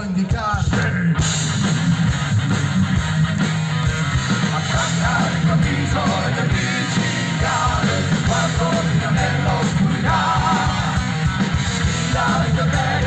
vendicarti a cantare il condiso e del biciclare Guardo fino nell'oscurità. Sfidare il tuo